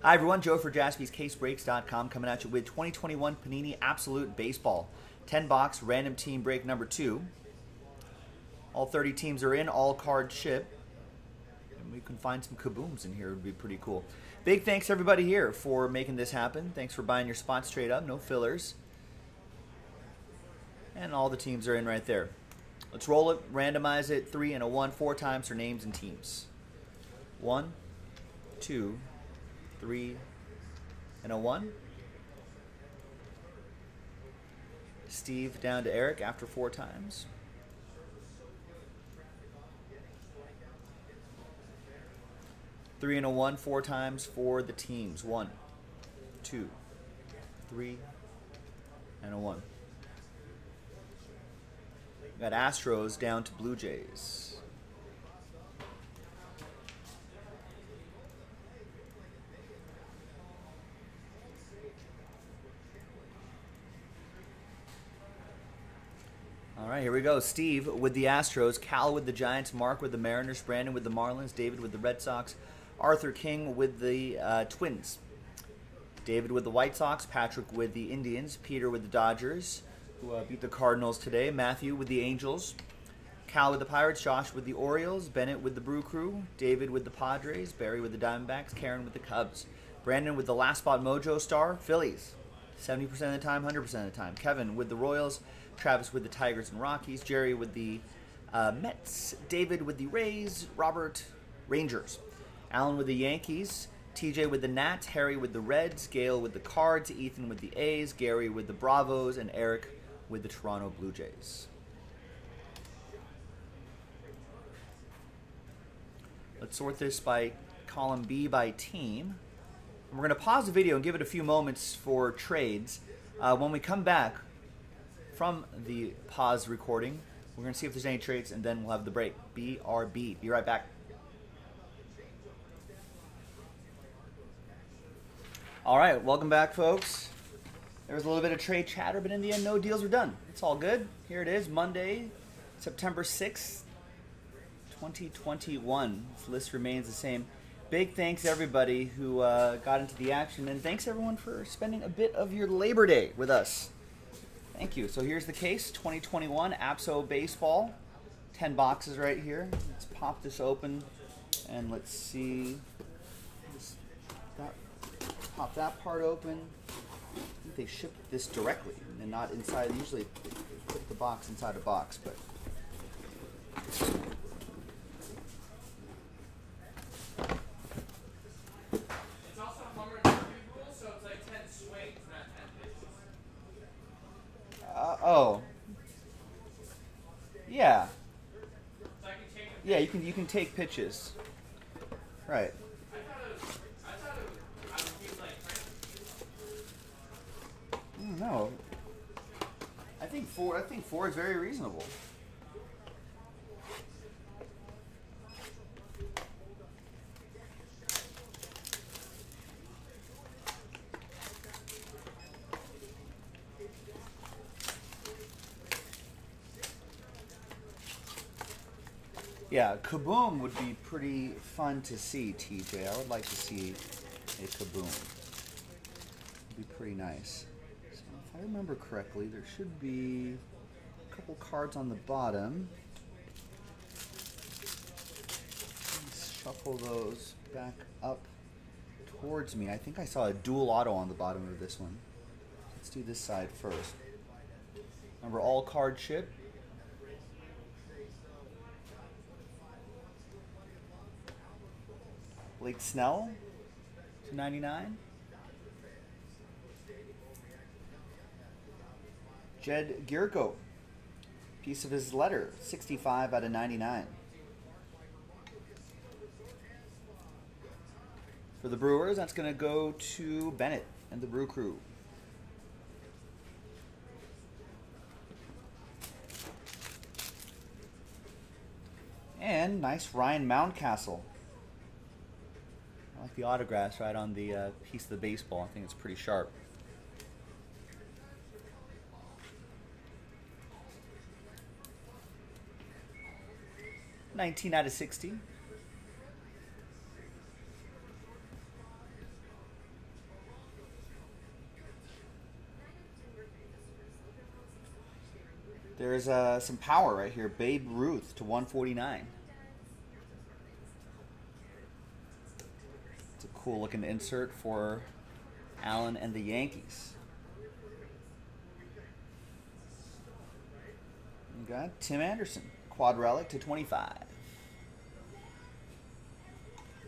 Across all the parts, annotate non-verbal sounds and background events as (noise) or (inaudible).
Hi, everyone. Joe for jaspyscasebreaks.com coming at you with 2021 Panini Absolute Baseball. 10 box random team break number two. All 30 teams are in, all card ship. And we can find some kabooms in here. It would be pretty cool. Big thanks everybody here for making this happen. Thanks for buying your spots straight up, no fillers. And all the teams are in right there. Let's roll it, randomize it, three and a one, four times for names and teams. One, two, three, and a one. Steve down to Eric after four times. Three and a one, four times for the teams. One, two, three, and a one. We got Astros down to Blue Jays. All right, here we go. Steve with the Astros, Cal with the Giants, Mark with the Mariners, Brandon with the Marlins, David with the Red Sox, Arthur King with the uh, Twins, David with the White Sox, Patrick with the Indians, Peter with the Dodgers, who uh, beat the Cardinals today, Matthew with the Angels, Cal with the Pirates, Josh with the Orioles, Bennett with the Brew Crew, David with the Padres, Barry with the Diamondbacks, Karen with the Cubs, Brandon with the Last Spot Mojo Star, Phillies, 70% of the time, 100% of the time, Kevin with the Royals, Travis with the Tigers and Rockies, Jerry with the uh, Mets, David with the Rays, Robert Rangers, Alan with the Yankees, TJ with the Nats, Harry with the Reds, Gail with the Cards, Ethan with the A's, Gary with the Bravos, and Eric with the Toronto Blue Jays. Let's sort this by column B by team. We're going to pause the video and give it a few moments for trades. Uh, when we come back, from the pause recording. We're going to see if there's any trades, and then we'll have the break. BRB. Be right back. All right, welcome back, folks. There was a little bit of trade chatter, but in the end, no deals were done. It's all good. Here it is, Monday, September 6th, 2021. This list remains the same. Big thanks everybody who uh, got into the action, and thanks everyone for spending a bit of your Labor Day with us. Thank you. So here's the case 2021 APSO Baseball. 10 boxes right here. Let's pop this open and let's see. That, pop that part open. I think they ship this directly and not inside. Usually they put the box inside a box, but. Oh. Yeah. Yeah, you can you can take pitches. Right. No. I think four. I think four is very reasonable. Yeah, Kaboom would be pretty fun to see, TJ. I would like to see a Kaboom. It'd be pretty nice. So if I remember correctly, there should be a couple cards on the bottom. Let's shuffle those back up towards me. I think I saw a dual auto on the bottom of this one. Let's do this side first. Remember, all card ship. Blake Snell to 99. Jed Gyorko, piece of his letter, 65 out of 99. For the Brewers, that's going to go to Bennett and the Brew Crew. And nice Ryan Mountcastle like the autographs right on the uh, piece of the baseball. I think it's pretty sharp. Nineteen out of sixty. There's uh, some power right here. Babe Ruth to 149. Cool looking insert for Allen and the Yankees. We got Tim Anderson, quad relic to 25.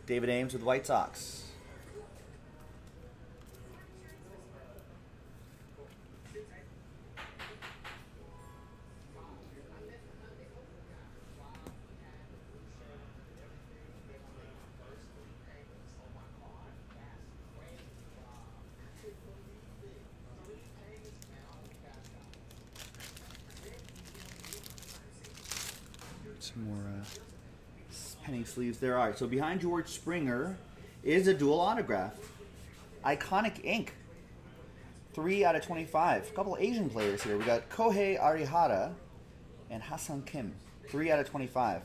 David Ames with White Sox. Some more uh, penny sleeves there. are. so behind George Springer is a dual autograph. Iconic ink. 3 out of 25. A couple Asian players here. We got Kohei Arihara and Ha-Seong Kim. 3 out of 25.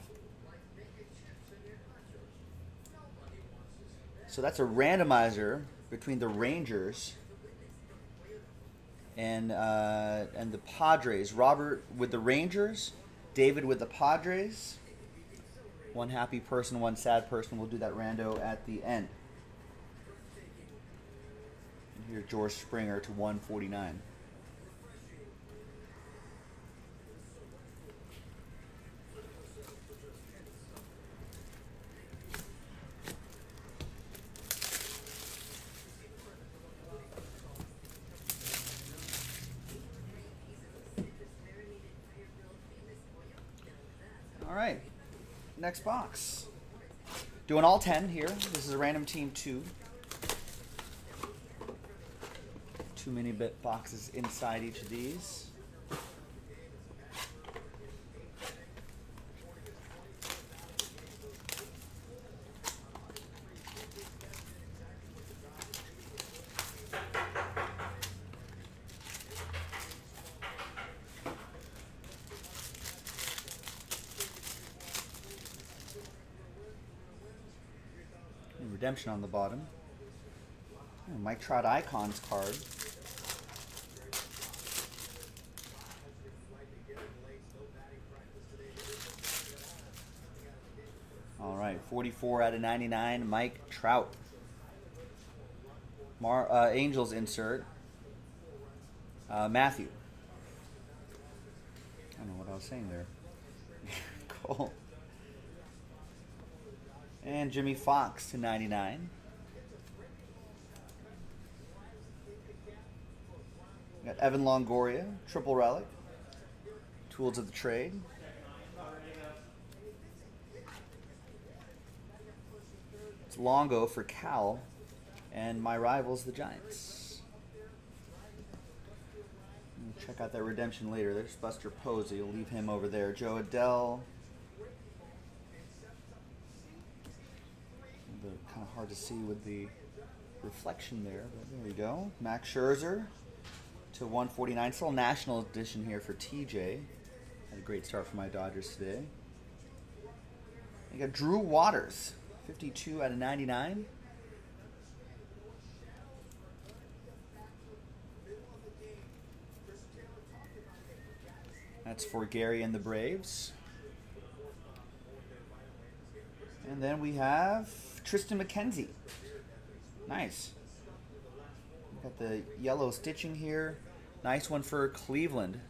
So that's a randomizer between the Rangers and uh, and the Padres. Robert with the Rangers, David with the Padres. One happy person, one sad person. We'll do that rando at the end. And here's George Springer to 149. All right, next box. Doing all 10 here. This is a random team two. Too many bit boxes inside each of these. And redemption on the bottom. Mike Trout Icons card. All right, 44 out of 99, Mike Trout. Mar, uh, Angels insert. Uh, Matthew. I don't know what I was saying there. And Jimmie Foxx to 99. Got Evan Longoria, triple relic. Tools of the trade. It's Longo for Cal, and my rivals, the Giants. Check out that redemption later. There's Buster Posey. We'll leave him over there. Jo Adell. Kind of hard to see with the reflection there, but there we go. Max Scherzer to 149. Still national edition here for TJ. Had a great start for my Dodgers today. You got Drew Waters, 52 out of 99. That's for Gary and the Braves. And then we have Triston McKenzie. Nice. Got the yellow stitching here. Nice one for Cleveland.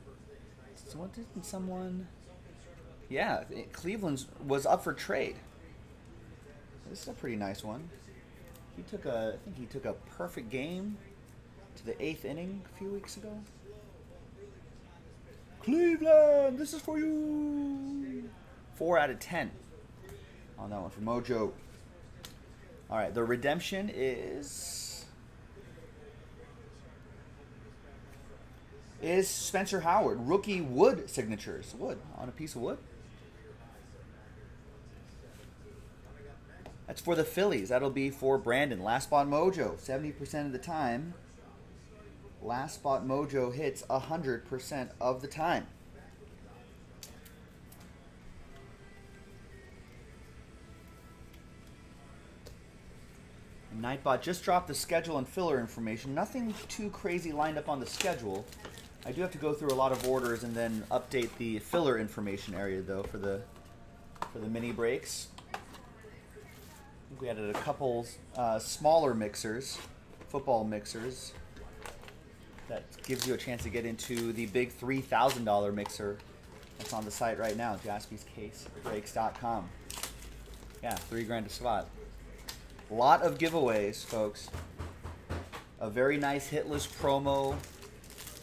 So what didn't someone? Yeah, Cleveland's was up for trade. This is a pretty nice one. He took a, I think he took a perfect game to the eighth inning a few weeks ago. Cleveland, this is for you. Four out of ten on that one for Mojo. All right, the redemption is is Spencer Howard rookie wood signatures wood on a piece of wood. That's for the Phillies. That'll be for Brandon. Last spot mojo. 70% of the time. Last spot mojo hits 100% of the time. Nightbot just dropped the schedule and filler information. Nothing too crazy lined up on the schedule. I do have to go through a lot of orders and then update the filler information area though for the for the mini breaks. We added a couple uh, smaller mixers, football mixers. That gives you a chance to get into the big three thousand dollar mixer that's on the site right now, jaspyscasebreaks.com. Yeah, three grand a spot. Lot of giveaways, folks. A very nice hitless promo.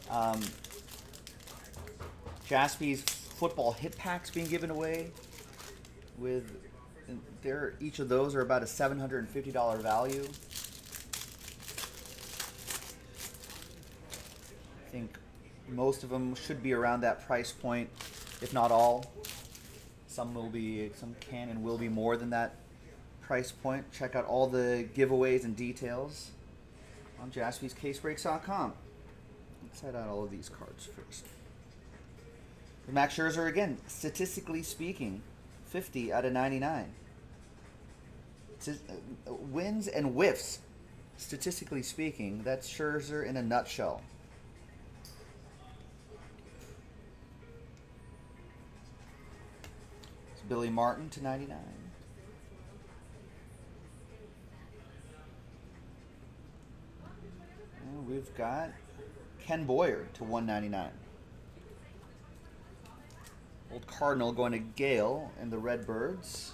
Um, Jaspy's football hit packs being given away with there each of those are about a $750 value. I think most of them should be around that price point, if not all. Some will be some can and will be more than that price point. Check out all the giveaways and details on jaspyscasebreaks.com. Let's head out all of these cards first. The Max Scherzer again, statistically speaking, 50 out of 99. Uh, wins and whiffs, statistically speaking, that's Scherzer in a nutshell. It's Billy Martin to 99. We've got Ken Boyer to 199. Old Cardinal going to Gale and the Redbirds.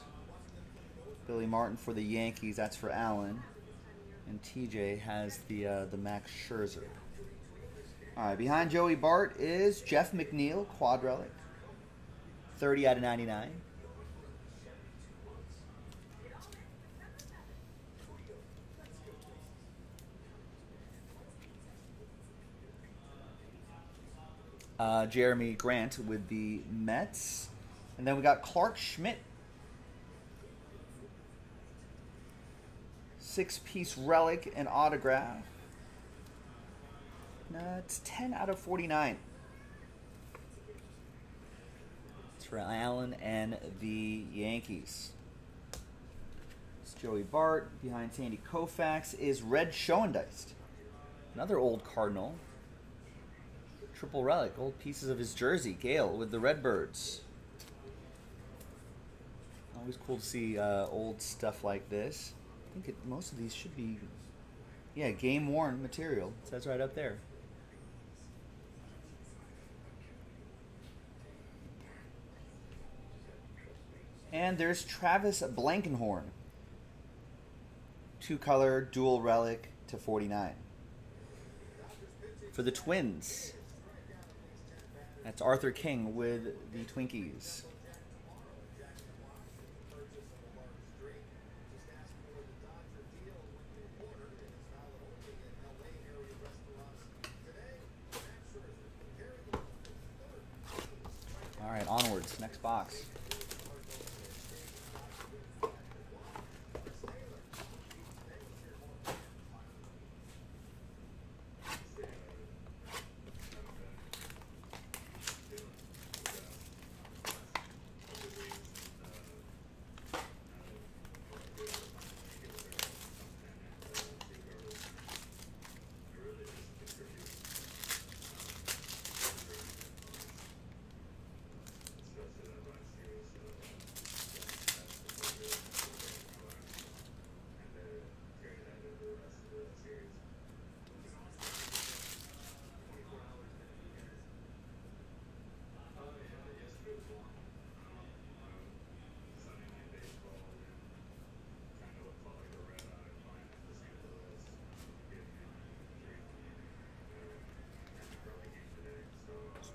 Billy Martin for the Yankees. That's for Allen. And TJ has the uh, the Max Scherzer. All right, behind Joey Bart is Jeff McNeil, quad relic. 30 out of 99. Uh, Jerami Grant with the Mets. And then we got Clarke Schmidt. Six piece relic and autograph. That's 10 out of 49. It's for Allen and the Yankees. It's Joey Bart. Behind Sandy Koufax is Red Schoendienst. Another old Cardinal. Triple relic, old pieces of his jersey, Gale with the Redbirds. Always cool to see uh, old stuff like this. I think it, most of these should be, yeah, game worn material. It says right up there. And there's Travis Blankenhorn. Two color dual relic to 49. For the Twins, that's Arthur King with the Twinkies. All right, onwards. Next box.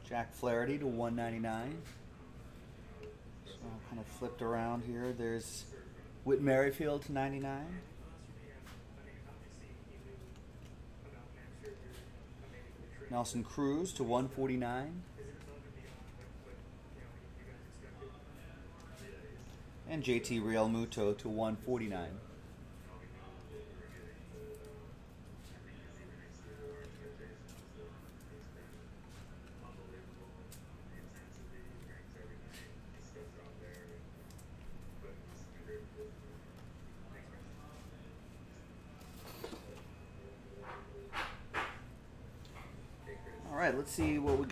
Jack Flaherty to 199. So kind of flipped around here. There's Whit Merrifield to 99. Nelson Cruz to 149. And JT Realmuto to 149.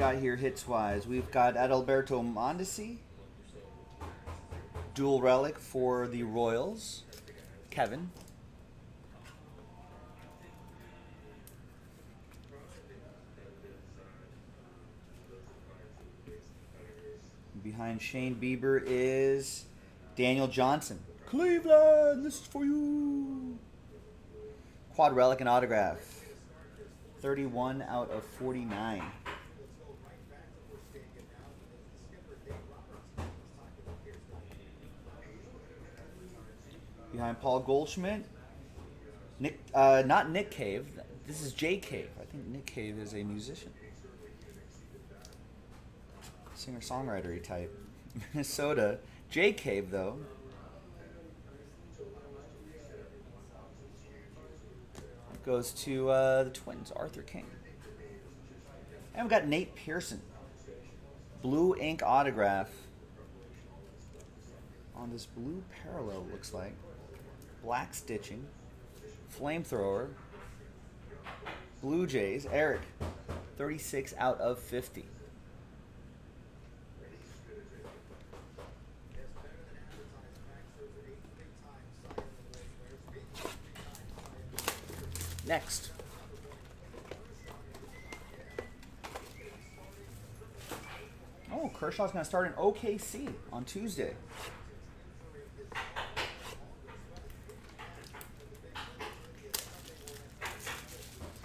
Got here hits wise. We've got Adalberto Mondesi, dual relic for the Royals. Kevin. Behind Shane Bieber is Daniel Johnson. Cleveland, this is for you. Quad relic and autograph. 31 out of 49. Behind Paul Goldschmidt. Nick, uh, not Nick Cave. This is Jay Cave. I think Nick Cave is a musician. Singer songwriter type. (laughs) Minnesota. Jay Cave, though. goes to uh, the Twins, Arthur King. And we've got Nate Pearson. Blue ink autograph on this blue parallel, looks like. Black stitching. Flamethrower. Blue Jays, Eric. 36 out of 50. Next. Oh, Kershaw's going to start in OKC on Tuesday.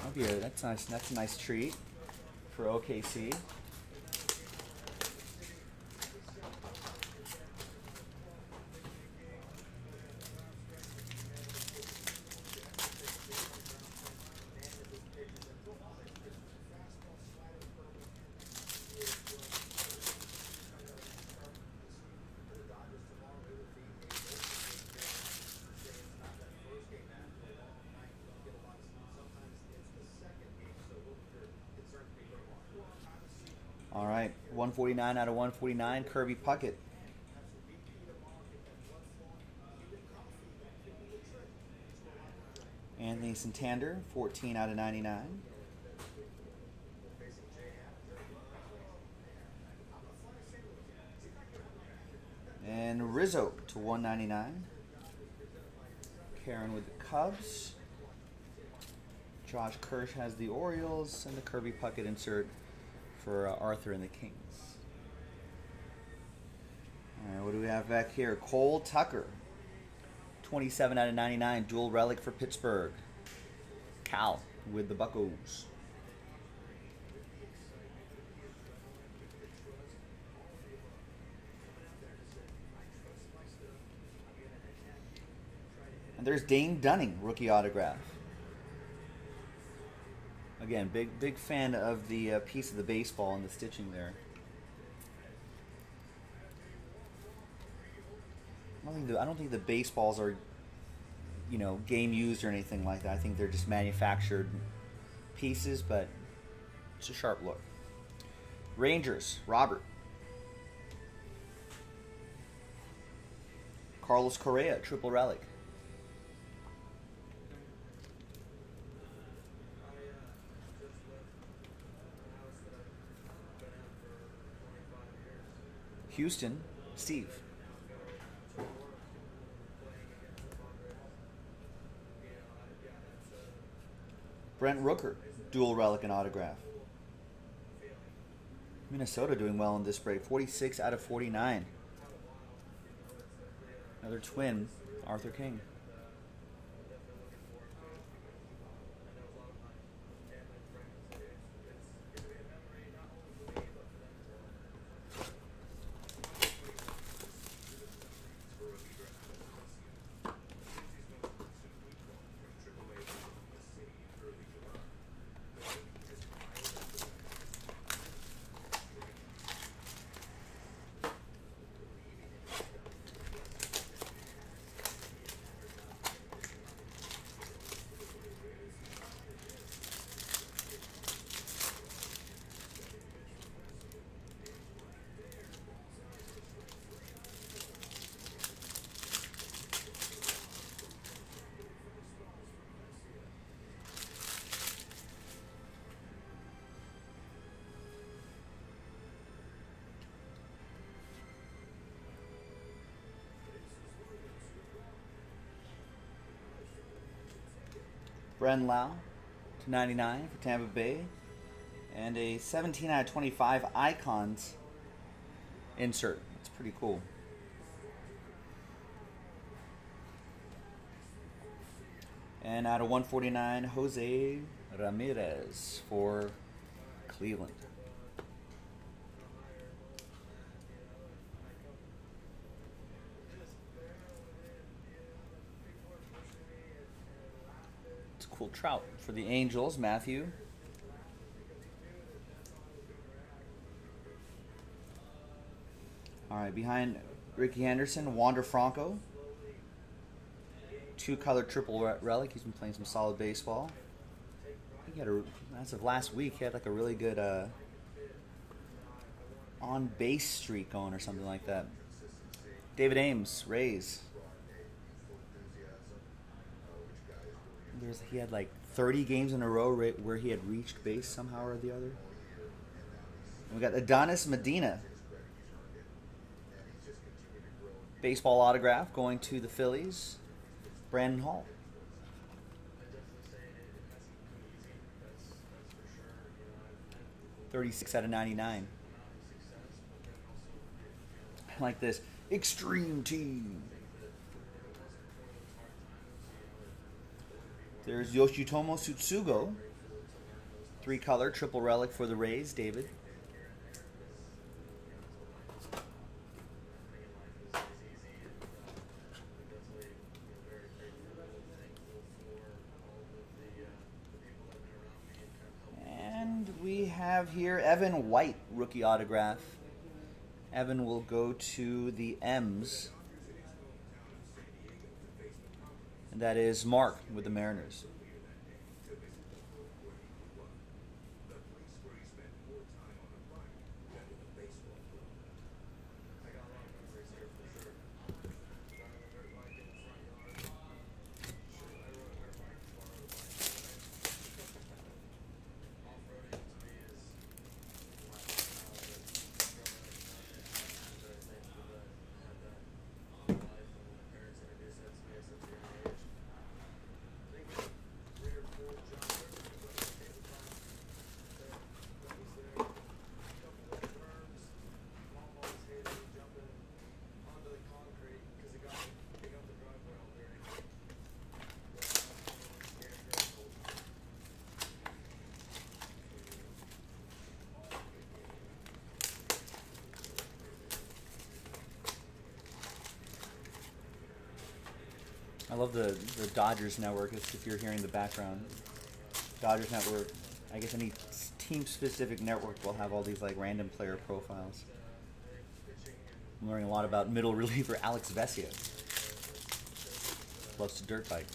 Oh, yeah, that's nice. That's a nice treat for OKC. All right, 149 out of 149, Kirby Puckett. Anthony Santander, 14 out of 99. And Rizzo to 199. Karen with the Cubs. Josh Kirsch has the Orioles and the Kirby Puckett insert for uh, Arthur and the Kings. All right, what do we have back here? Cole Tucker, 27 out of 99, dual relic for Pittsburgh. Cal with the Buckos. And there's Dane Dunning, rookie autograph. Again, big big fan of the uh, piece of the baseball and the stitching there. I don't think the, I don't think the baseballs are, you know, game used or anything like that. I think they're just manufactured pieces, but it's a sharp look. Rangers, Robert. Carlos Correa, triple relic. Houston, Steve. Brent Rooker, dual relic and autograph. Minnesota doing well in this break. 46 out of 49. Another twin, Arthur King. Brandon Lowe to 99 for Tampa Bay. And a 17 out of 25 Icons insert. It's pretty cool. And out of 149, Jose Ramirez for Cleveland. It's a cool trout for the Angels, Matthew. All right, behind Rickey Henderson, Wander Franco. Two color triple relic. He's been playing some solid baseball. He had a, as of last week, he had like a really good uh, on base streak going or something like that. David Ames, Rays. There's, he had like 30 games in a row where he had reached base somehow or the other. we got Adonis Medina, baseball autograph going to the Phillies. Brandon Hall. Thirty-six out of ninety-nine. I Like this extreme team. There's Yoshitomo Tsutsugo, Three color triple relic for the Rays, David. And we have here Evan White rookie autograph. Evan will go to the M's. And that is Mark with the Mariners. I love the, the Dodgers network. If you're hearing the background, Dodgers network. I guess any team-specific network will have all these like random player profiles. I'm learning a lot about middle (laughs) reliever Alex Vesia. Loves to dirt bike.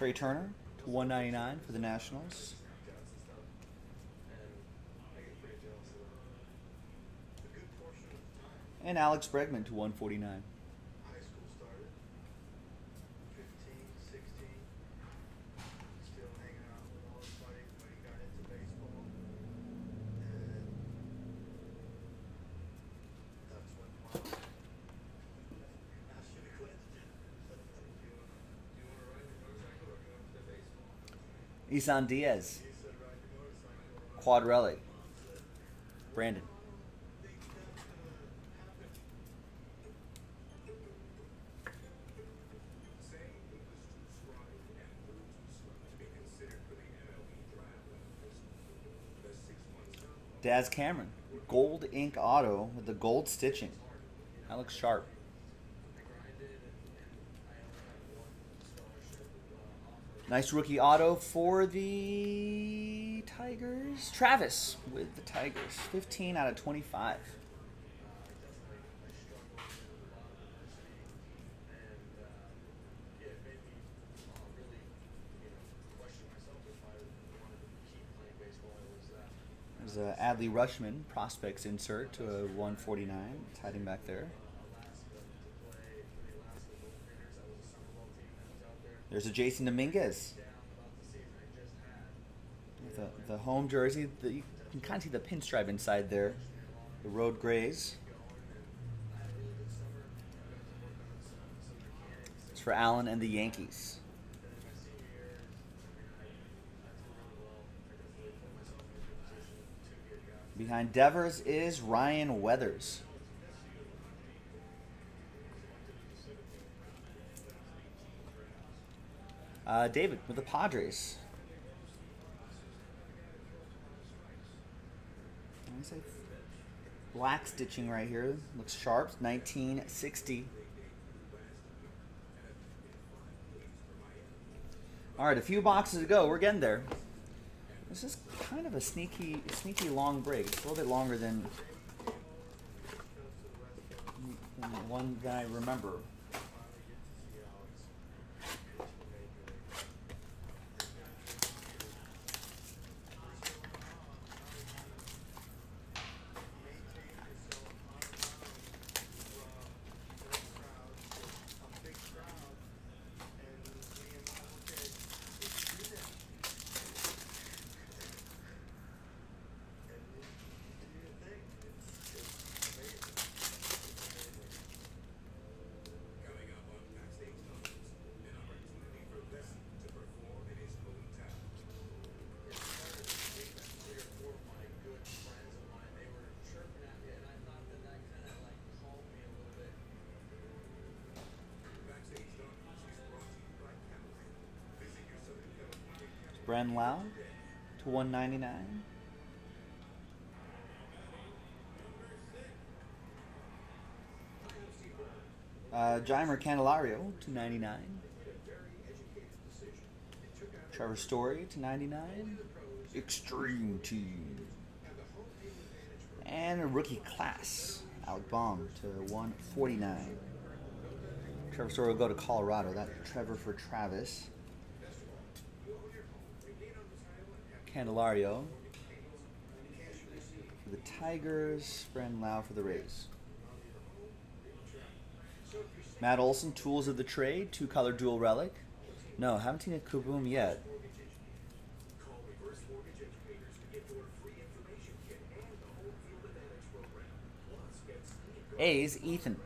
Trea Turner to 199 for the Nationals. And Alex Bregman to 149. Isan Diaz. Quad. Brandon. Daz Cameron. Gold ink auto with the gold stitching. That looks sharp. Nice rookie auto for the Tigers. Travis with the Tigers. 15 out of 25. There's a Adley Rutschman prospects insert to a 149. It's hiding back there. There's a Jasson Dominguez. The, the home jersey, the, you can kind of see the pinstripe inside there. The road grays. It's for Allen and the Yankees. Behind Devers is Ryan Weathers. Uh, David with the Padres. Black stitching right here. Looks sharp. 1960. All right, a few boxes to go. We're getting there. This is kind of a sneaky, sneaky long break. It's a little bit longer than, one I remember. Brandon Lowe to 199. Uh, Jeimer Candelario to 99. Trevor Story to 99. Extreme Team. And a rookie class. Alec Bohm to 149. Trevor Story will go to Colorado. That Trevor for Travis. Candelario for the Tigers, Brandon Lowe for the Rays. Matt Olson, Tools of the Trade, two color dual relic. No, haven't seen a Kaboom yet. A's, Ethan.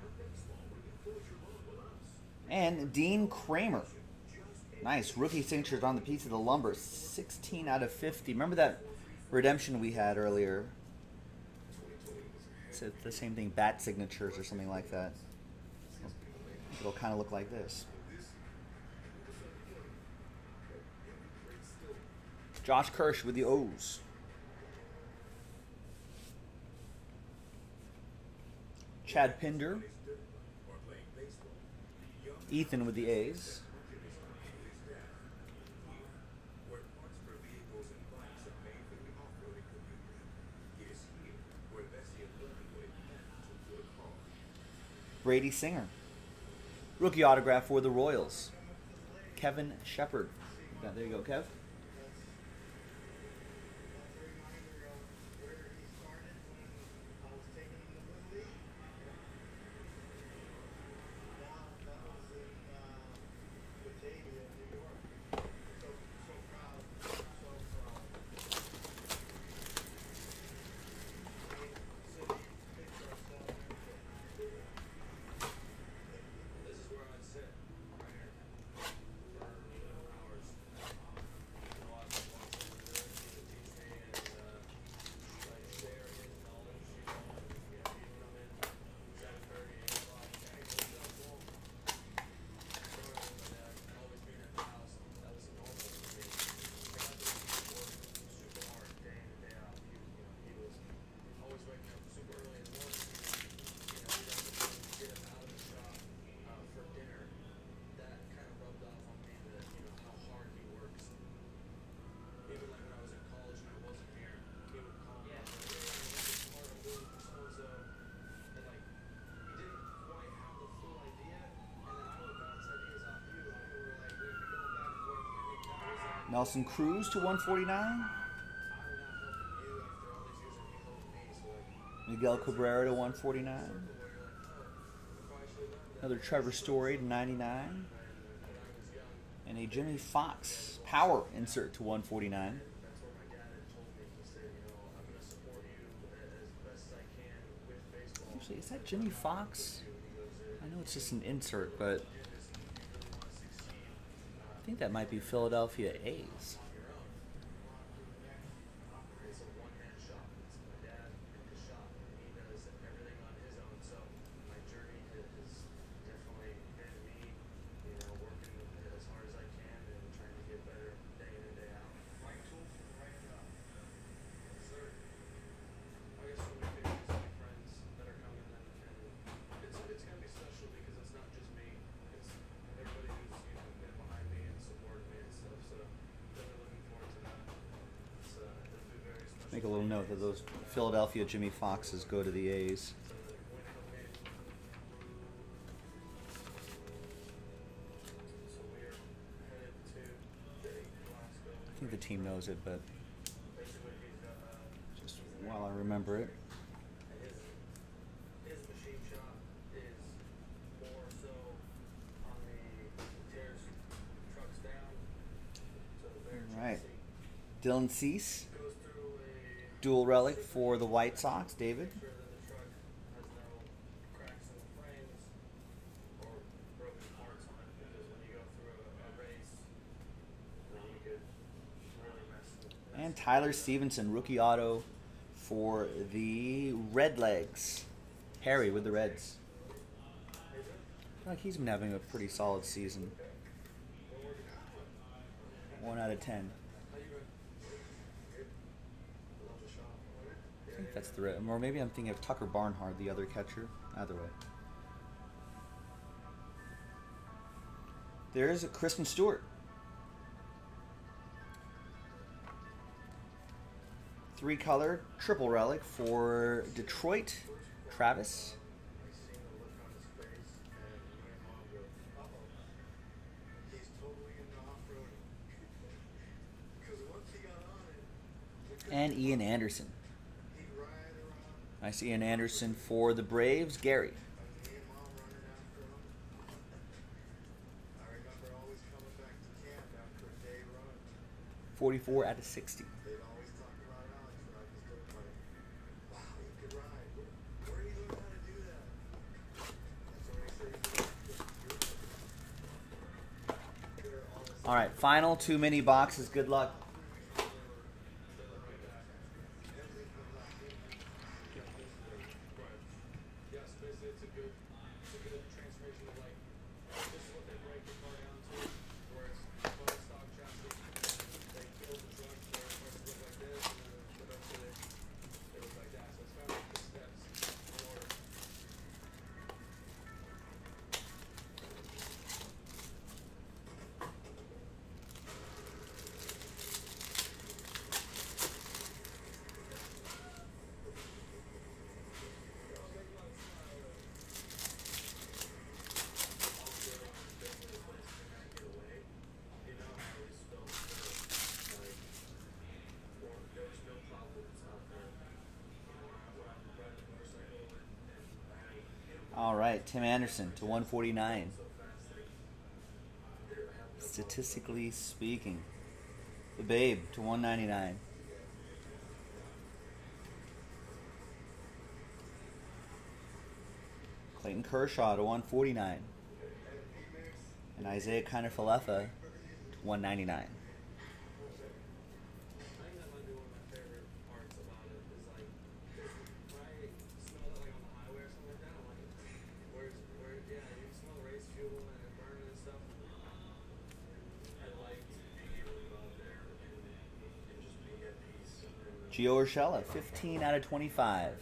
And Dean Kremer. Nice. Rookie signatures on the piece of the lumber. 16 out of 50. Remember that redemption we had earlier? It's the same thing, bat signatures or something like that. It'll kind of look like this. Josh Kirsch with the O's. Chad Pinder. Ethan with the A's. Brady Singer. Rookie autograph for the Royals. Kevin Shepard. There you go, Kev. Nelson Cruz to 149. Miguel Cabrera to 149. Another Trevor Story to 99. And a Jimmie Foxx power insert to 149. Actually, is that Jimmie Foxx? I know it's just an insert, but think that might be Philadelphia A's. Philadelphia Jimmie Foxxes go to the A's. I think the team knows it, but just while I remember it. All right. Dylan Cease, dual relic for the White Sox, David. And Tyler Stephenson, rookie auto for the Redlegs. Harry with the Reds. Like he's been having a pretty solid season. One out of ten. I think that's the red, or maybe I'm thinking of Tucker Barnhart, the other catcher. Either way. There is a Christin Stewart. Three color triple relic for Detroit. Travis. And Ian Anderson. I see Ian Anderson for the Braves. Gary. Forty-four out of sixty. All right, final two mini boxes. Good luck. Right, Tim Anderson to 149. Statistically speaking, the Babe to 199. Clayton Kershaw to 149. And Isaiah Kiner-Falefa to 199. Gio Urshela, 15 out of 25.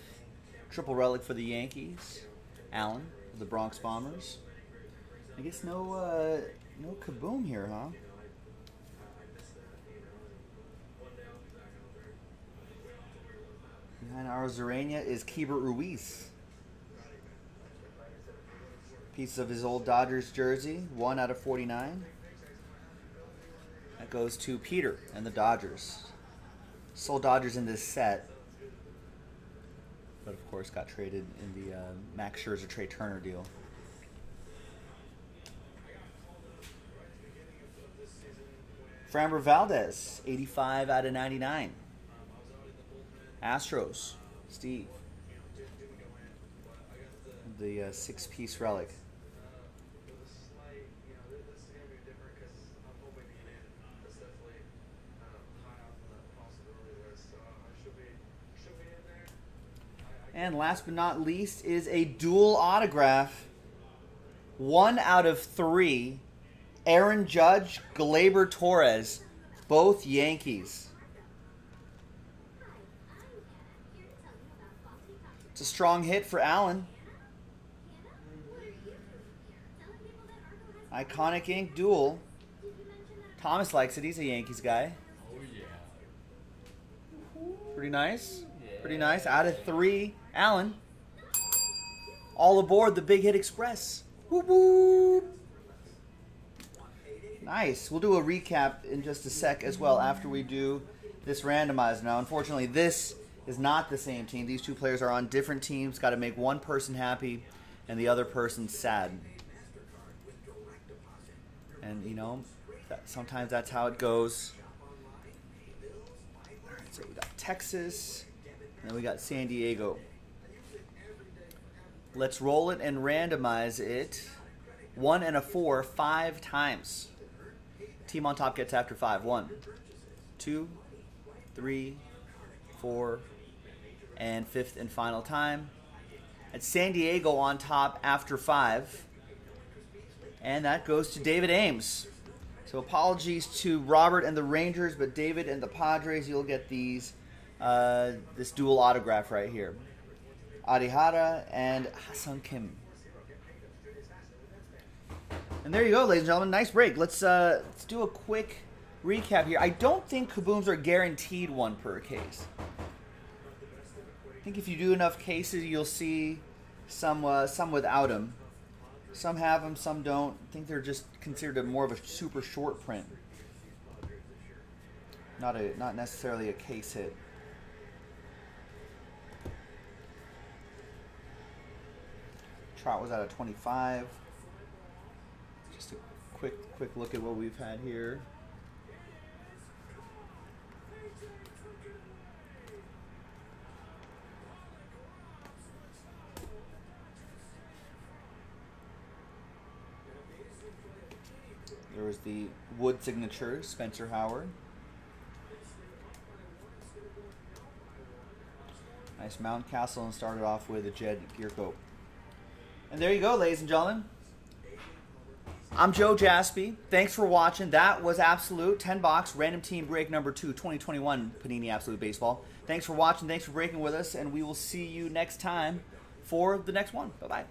Triple relic for the Yankees. Allen, for the Bronx Bombers. I guess no uh, no kaboom here, huh? Behind Arozarena is Keibert Ruiz. Piece of his old Dodgers jersey, 1 out of 49. That goes to Peter and the Dodgers. Sold Dodgers in this set, but of course got traded in the uh, Max Scherzer Trea Turner deal. Framber Valdez, 85 out of 99. Astros, Steve. The uh, six piece relic. And last but not least is a dual autograph. One out of three. Aaron Judge, Gleyber Torres, both Yankees. It's a strong hit for Allen. Iconic ink duel. Thomas likes it. He's a Yankees guy. Oh yeah. Pretty nice. Pretty nice. Out of three, Allen. All aboard the Big Hit Express. Whoop whoop. Nice. We'll do a recap in just a sec as well after we do this randomizer. Now, unfortunately, this is not the same team. These two players are on different teams. Got to make one person happy and the other person sad. And, you know, that, sometimes that's how it goes. So we got Texas, and then we got San Diego. Let's roll it and randomize it. One and a four, five times. Team on top gets after five. One, two, three, four, and fifth and final time. At San Diego on top after five. And that goes to David Ames. So apologies to Robert and the Rangers, but David and the Padres, you'll get these uh, this dual autograph right here. Arihara and Ha-Seong Kim. And there you go, ladies and gentlemen. Nice break. Let's uh, let's do a quick recap here. I don't think kabooms are guaranteed one per case. I think if you do enough cases, you'll see some uh, some without them. Some have them, some don't. I think they're just considered a more of a super short print. Not a not necessarily a case hit. Trout was at a 25. Just a quick quick look at what we've had here. There was the wood signature, Spencer Howard. Nice Mountcastle and started off with a Jed Gyorko. And there you go, ladies and gentlemen. I'm Joe Jaspy. Thanks for watching. That was Absolute 10 box random team break number 2 2021 Panini Absolute Baseball. Thanks for watching. Thanks for breaking with us and we will see you next time for the next one. Bye-bye.